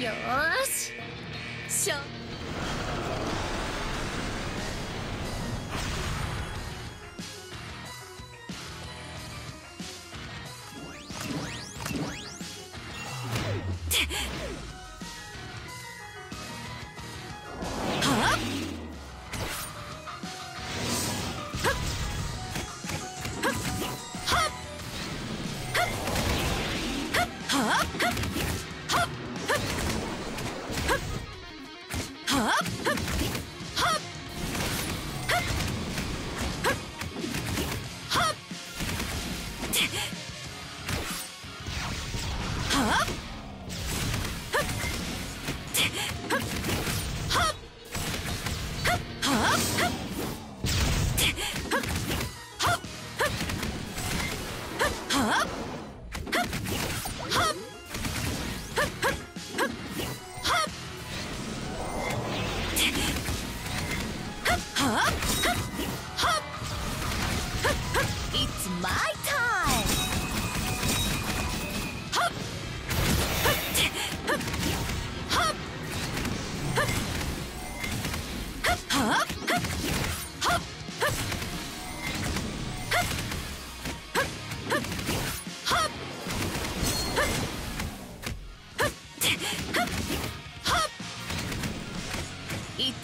よーし。しょ。は？っ Huh?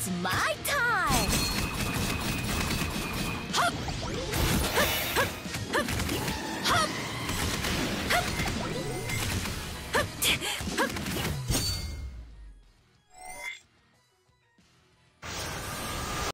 It's my time!